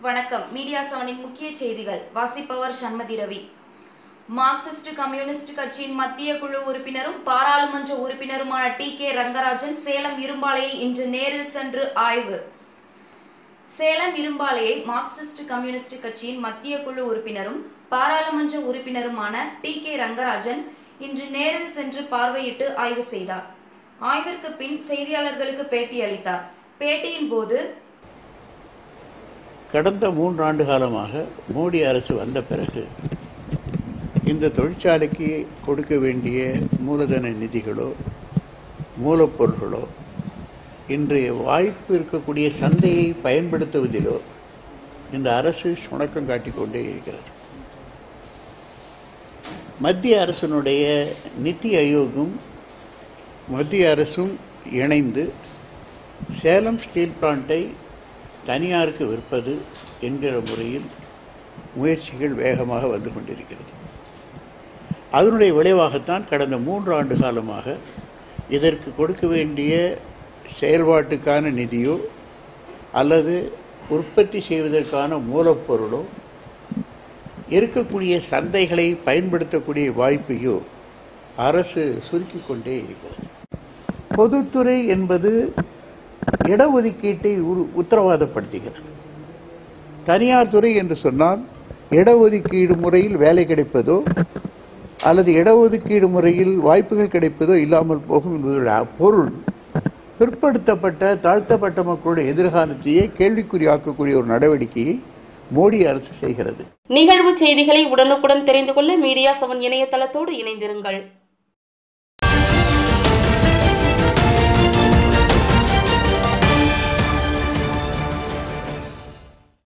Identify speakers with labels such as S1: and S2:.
S1: வணக்கம். மீடியா செவனின் முக்கிய செய்திகள். வாசிப்பவர் சண்மதி ரவி. மார்க்சிஸ்ட் கம்யூனிஸ்ட் கட்சியின் மத்திய குழு உறுப்பினரும் பாராளுமன்ற உறுப்பினருமான டி. கே. ரங்கராஜன் சேலம் இரும்பாலையை இன்று நேரில் சென்று ஆய்வு. சேலம் இரும்பாலையை மார்க்சிஸ்ட் கம்யூனிஸ்ட் கட்சியின் மத்திய குழு உறுப்பினரும் பாராளுமன்ற உறுப்பினருமான டி. கே. ரங்கராஜன் இன்று நேரில் சென்று பார்வையிட்டு ஆய்வு செய்தார். ஆய்விற்கு பின் செய்தியாளர்களுக்கு பேட்டி அளித்தார். பேட்டியின் போது
S2: கடந்த மூன்றாண்டு காலமாக மோடி அரசு வந்த பிறகு இந்த தொழிற்சாலைக்கு கொடுக்க வேண்டிய மூலதன நிதிகளோ மூலப்பொருள்களோ இன்றைய வாய்ப்பு இருக்கக்கூடிய சந்தையை பயன்படுத்துவதிலோ இந்த அரசு சுணக்கம் காட்டிக்கொண்டே இருக்கிறது. மத்திய அரசினுடைய நித்தி ஆயோகும் மத்திய அரசும் இணைந்து சேலம் ஸ்டீல் பிளான்ட்டை தனியாருக்கு விற்பது என்கிற முறையில் முயற்சிகள் வேகமாக வந்து கொண்டிருக்கிறது. அதனுடைய விளைவாகத்தான் கடந்த மூன்று ஆண்டு காலமாக இதற்கு கொடுக்க வேண்டிய செயல்பாட்டுக்கான நிதியோ அல்லது உற்பத்தி செய்வதற்கான மூலப்பொருளோ இருக்கக்கூடிய சந்தைகளை பயன்படுத்தக்கூடிய வாய்ப்பையோ அரசு சுருக்கிக் கொண்டே இருக்கிறது. பொதுத்துறை என்பது இடஒதுக்கீட்டை உத்தரவாதப்படுத்துகிறது. தனியார் துறை என்று சொன்னால் இடஒதுக்கீடு முறையில் வேலை கிடைப்பதோ அல்லது இடஒதுக்கீடு முறையில் வாய்ப்புகள் கிடைப்பதோ இல்லாமல் போகும் என்பதோட பொருள் பிற்படுத்தப்பட்ட தாழ்த்தப்பட்ட மக்களுடைய எதிர்காலத்தையே கேள்விக்குறியாக்கக்கூடிய ஒரு நடவடிக்கையை மோடி அரசு செய்கிறது.
S3: நிகழ்வு செய்திகளை உடனுக்குடன் தெரிந்து கொள்ள மீடியா செவன் இணையதளத்தோடு இணைந்திருங்கள்.